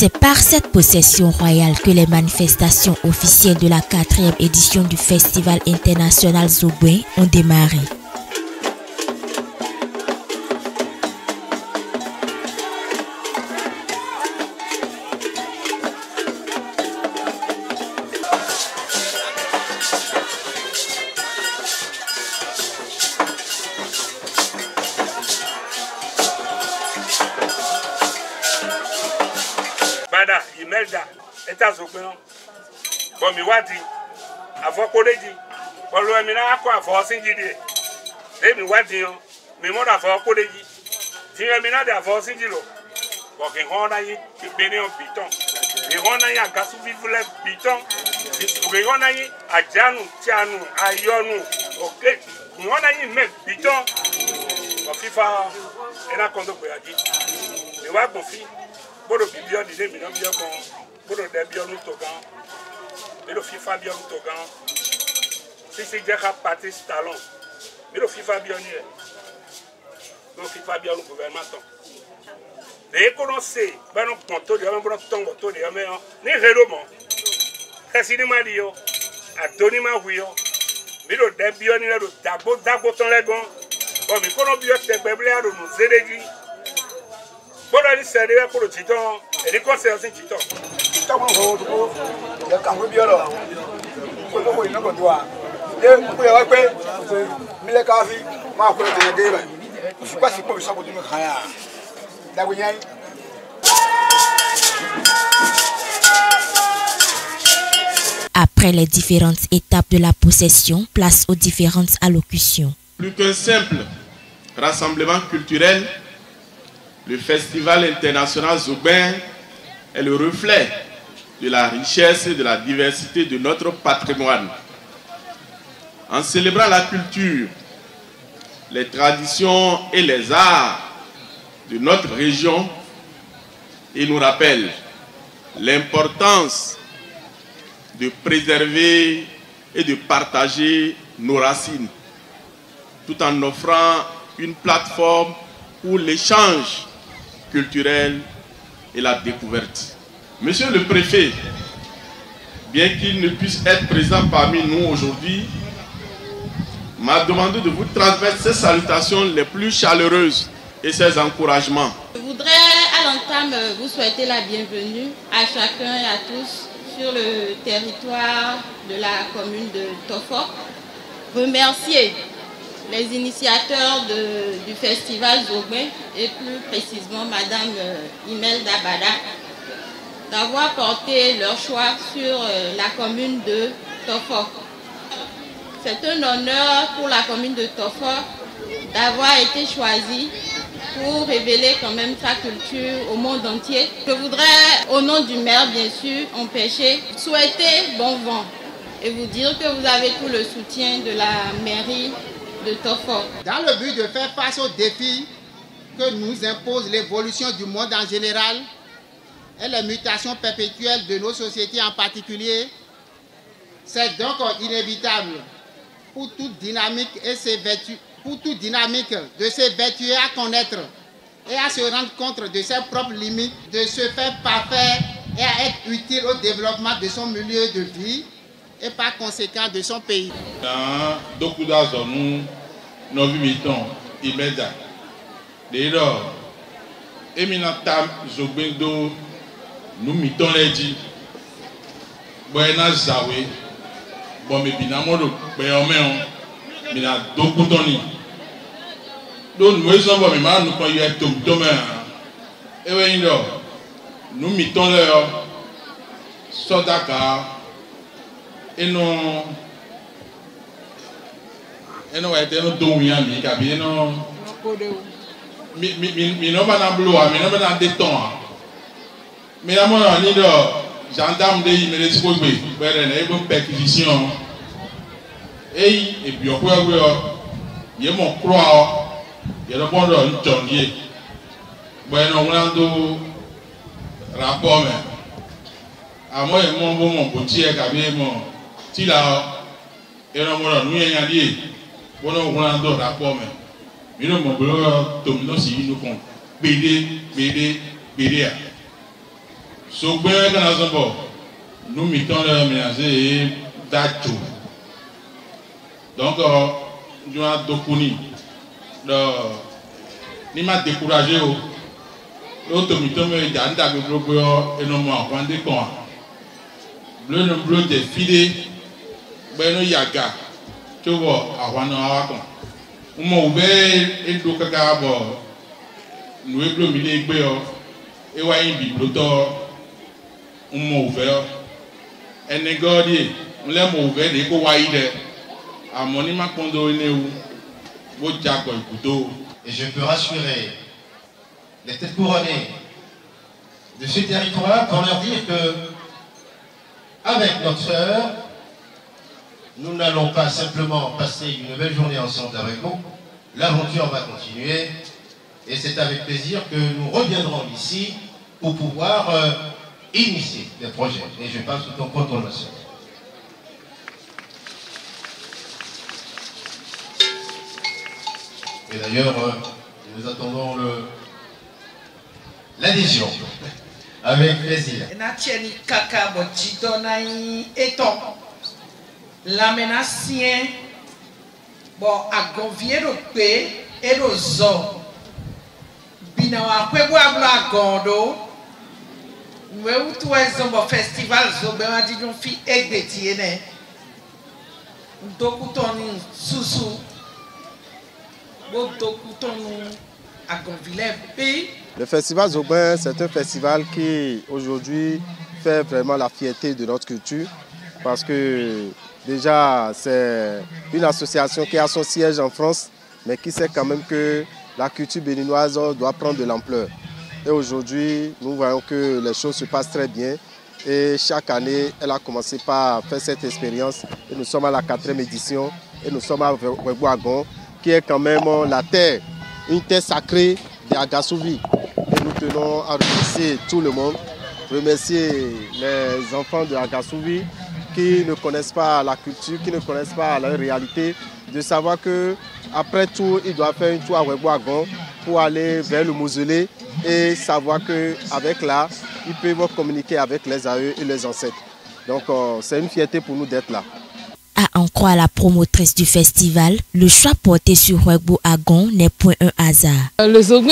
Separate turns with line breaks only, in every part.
C'est par cette possession royale que les manifestations officielles de la quatrième édition du Festival international Zogouin ont démarré.
welder ẹta sọgbẹ náà bọmi wádìí àfọkọdéjì ọlọmọ náà kọ àfọwọsíngídì ẹ lẹmi wádìí yẹn mímọ náà àfọwọkọdéjì tìyẹmí náà dẹ àfọwọsíngí lọ. Bọkì hàn náà yẹ gbẹni ọ bìtàn ìhàn náà yẹ àgásù fífúlẹ bìtàn ìhàn náà yẹ àjánu tíánu ayọnu òkè. Ìhàn náà yẹ mẹ bìtàn ọfífa ẹ náà kọ́ ń dọ̀gbẹ̀yà jí. Ìwà gbọ̀n fi gbọ́dọ̀ fi bí ọ́nì lémi náà bí ọ́ gan. Gbọ́dọ̀ dẹ bí ọ́nù tó gan. Mílò fífa bí ọ́nù tó gan. Sisi jẹ́ ká pati talon mílò fífa bí ọ́nì yẹ mílò fífa bí ọ́nù gouvernement tán? Lèyí kó náà se bẹ́ẹ̀ pọ̀n tó di ọmọ bọ́dọ̀ tọ̀ngọ̀ tó di ọmọ yẹn ní ìhèrò mọ́. Kẹsì ní má di yọ àdó ní má hu yọ mílò dẹ bí ọ́nì lẹ́dọ̀ dàgbó dàgbó tán lẹ́gàn. Bọ̀ mí kó náà bí ọ́ tẹgbẹ́ bí lẹ́yà lòlù zédéjì gbọ́dọ̀ ní sẹ̀rí ẹ̀ kúrò títọ́ èdè kọ́ sẹ̀ ọ̀sìn títọ́.
tọ́kùn fún olùkó yẹ kàn wíbi ọ̀rọ̀ kó tó kó iná kò tó wa yé kó yẹ wá pé mílẹ̀ káfí máa kó lẹ́tẹ̀ẹ́ dé bẹ̀ òṣùpá sí pòmí sọ́kùn tó ní kàn yà dàgbé yẹn.
Après les différentes étapes de la possession, place aux différentes allocutions.
Plus qu'un simple rassemblement culturel, le Festival international Zoubin est le reflet de la richesse et de la diversité de notre patrimoine. En célébrant la culture, les traditions et les arts de notre région, il nous rappelle l'importance de préserver et de partager nos racines, tout en offrant une plateforme pour l'échange culturel et la découverte. Monsieur le préfet, bien qu'il ne puisse être présent parmi nous aujourd'hui, m'a demandé de vous transmettre ses salutations les plus chaleureuses et ses encouragements.
Je voudrais à l'entame vous souhaiter la bienvenue à chacun et à tous sur le territoire de la commune de Tofok. Remercier les initiateurs du festival Zogbe et plus précisément Madame euh, Imel Dabada d'avoir porté leur choix sur euh, la commune de Tofok. C'est un honneur pour la commune de Tofok d'avoir été choisie pour révéler quand même sa culture au monde entier. Je voudrais, au nom du maire bien sûr, empêcher, souhaiter bon vent et vous dire que vous avez tout le soutien de la mairie de.
Dans le but de faire face aux défis que nous impose l'évolution du monde en général et les mutations perpétuelles de nos sociétés en particulier, c'est donc inévitable pour toute dynamique et ses vertus, pour toute dynamique de se vertuer à connaître et à se rendre compte de ses propres limites, de se faire parfaire et à être utile au développement de son milieu de vie et par conséquent de son pays.
dans nɔvimitɔn ibɛda ɖeɖɔ emina ta zogbendo numitɔ ɖe dzi gbɔyina zawe gbɔmi bina mɔdo kpɛyɔmɛwo mina do kutɔni ɖo nuwe sɔbɔ mi ma nukɔ yɔ tomtomɛ hã ewɔ yin dɔ numitɔ lɛ yɔ sɔdaka inu. So ɛnɛ wa ɛtɛ ɛnɛ dɔn wuya mi kabi ɛnɛ. mi mi mi nɔ bana blo wa mi nɔ bana de tɔn wa mi na mɔ na ni dɔ gendarme de yi mi de siko gbe gbɛrɛ na ebe perquisition eyi ebiɔkuyɔkuyɔ yemɔ kura wɔ yɛlɛbɔ dɔ ŋutsɔn die gbɛrɛ na ŋuna do rapɔ mɛ amɔ yɛ mɔ bo mɔ botsi yɛ kabi mɔ ti la yɛlɛbɔ dɔ nu yɛ nya die wọnà wúlò dọ la kpɔ mɛ minnu mɔ gbolo tomi dɔ si yinu kɔn gbede gbede gbede a sogbe kana sɔbɔ numitɔ lɛ minase ye da dzo donc nyɔa dokuni lɛ ni. Ma découragé o. Yóò tomitɔ mɛ dza ŋda gbogbo yɔ enɔmɔ akwande kɔn a blo ne blo dze fi de gbɛ no yaga.
Et je peux rassurer les têtes couronnées de ce territoire pour leur dire que, avec notre sœur, nous n'allons pas simplement passer une belle journée ensemble avec vous. L'aventure va continuer et c'est avec plaisir que nous reviendrons ici pour pouvoir euh, initier des projets. Et je passe contrôle, ma sœur. Et d'ailleurs, euh, nous attendons le- l'adhésion avec plaisir.
Natieni kaka bɔ dzidɔ na yi etɔ lamena sie bɔ agɔvi eɖo kpe eɖo zɔ bina wa ƒe bo agblɔ agɔ ɖo nuwewutu ezɔ bɔ festival zogbe wa didi fi egbeti ye nɛ ŋdokutɔ ni susu. Bo dokutɔ nu agɔvi lɛ pe.
Le festival Zobin, c'est un festival qui aujourd'hui fait vraiment la fierté de notre culture. Parce que déjà c'est une association qui a son siège en France mais qui sait quand même que la culture béninoise doit prendre de l'ampleur. Et aujourd'hui, nous voyons que les choses se passent très bien et chaque année, elle a commencé par faire cette expérience et nous sommes à la quatrième édition et nous sommes à Webouagon qui est quand même la terre, une terre sacrée d'Agasouvi. Et nous tenons à remercier tout le monde, remercier les enfants de qui ne connaissent pas la culture, qui ne connaissent pas la réalité, de savoir que après tout, ils doivent faire un tour à Webouagon pour aller vers le mausolée et savoir qu'avec là, ils peuvent communiquer avec les aïeux et les ancêtres. Donc euh, c'est une fierté pour nous d'être là.
À en croire la promotrice du festival, le choix porté sur Wegbo Agon n'est point un hasard.
Le Zogbe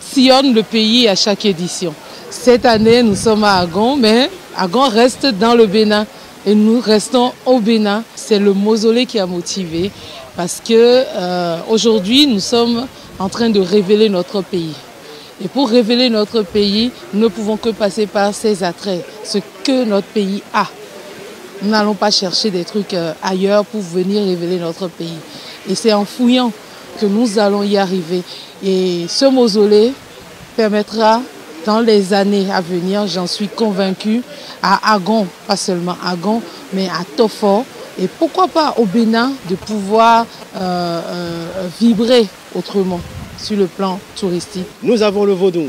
sillonne le pays à chaque édition. Cette année, nous sommes à Agon, mais Agon reste dans le Bénin et nous restons au Bénin. C'est le mausolée qui a motivé parce que euh, aujourd'hui, nous sommes en train de révéler notre pays. Et pour révéler notre pays, nous ne pouvons que passer par ces attraits, ce que notre pays a. Nous n'allons pas chercher des trucs euh, ailleurs pour venir révéler notre pays. Et c'est en fouillant que nous allons y arriver. Et ce mausolée permettra dans les années à venir, j'en suis convaincue, à Agon, pas seulement à Agon, mais à Tofor, et pourquoi pas au Bénin, de pouvoir euh, euh, vibrer autrement sur le plan touristique.
Nous avons le vaudou.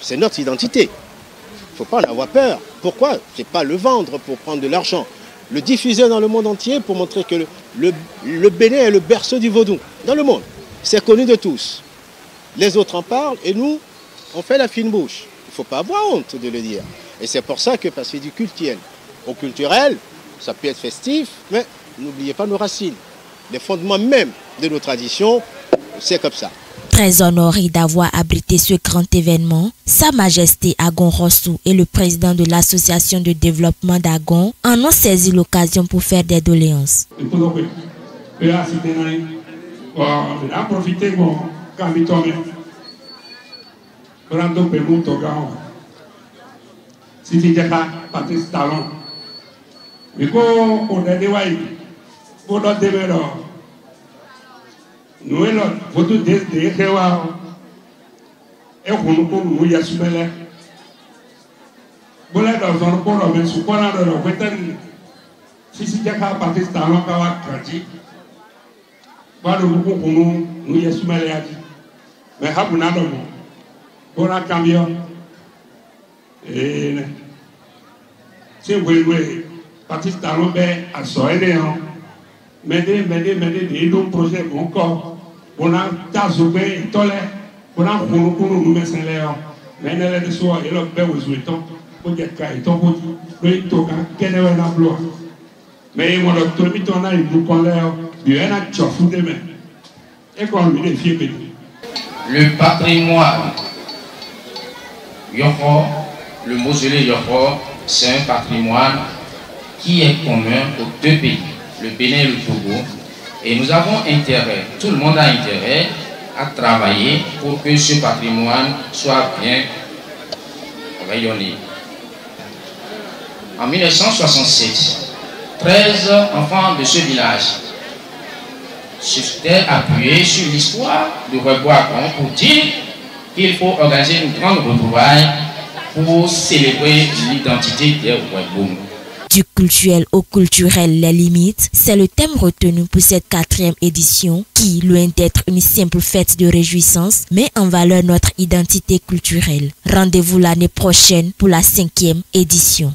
C'est notre identité. Il ne faut pas en avoir peur. Pourquoi Ce n'est pas le vendre pour prendre de l'argent? Le diffuser dans le monde entier pour montrer que le, Bénin est le berceau du vaudou dans le monde. C'est connu de tous. Les autres en parlent et nous, on fait la fine bouche. Il ne faut pas avoir honte de le dire. Et c'est pour ça que, parce que c'est du culturel. Au culturel, ça peut être festif, mais n'oubliez pas nos racines. Les fondements même de nos traditions, c'est comme ça.
Très honoré d'avoir abrité ce grand événement, Sa Majesté Agon Rossou et le président de l'association de développement d'Agon en ont saisi l'occasion pour faire des doléances.
grando pemuto gaon siti jaka patrice talon. O onede wai bodo demero nuelo fotu des de hewa ekunu ko nu ya sumele bola do zon ko ro men su kona do ro petan siti jaka patrice talon ka wa kraji. Bado ko kunu nu ya sumele ya mɛ habu na dɔ mɔ Bora cambió. Ee se patista ló bẹ asọ yẹ lẹ hàn mẹdé mẹdé de edo projet kò kọ bona ta zogbẹ itọlẹ bona kunukunu nu mẹsẹn lẹ hàn mẹ ne lẹ nisọ yẹ lẹ wozu itọ kó jẹ ka itọ kó ló yi tó kan kẹnẹ wẹ na blọ mẹ yi mọdọ tó na yi du kọ lẹ bi yẹ na tsọ fu de mẹ e kọ de fie pe.
le patrimoine. Yoko, le mausolée Yoko, c'est un patrimoine qui est commun aux deux pays, le Bénin et le Togo. Et nous avons intérêt, tout le monde a intérêt à travailler pour que ce patrimoine soit bien rayonné. En 1967, 13 enfants de ce village s'étaient appuyés sur l'histoire de Reboagon pour dire qu'il faut organiser une grande retrouvaille pour célébrer l'identité des Reboagon.
Du culturel au culturel, les limites, c'est le thème retenu pour cette quatrième édition qui, loin d'être une simple fête de réjouissance, met en valeur notre identité culturelle. Rendez-vous l'année prochaine pour la cinquième édition.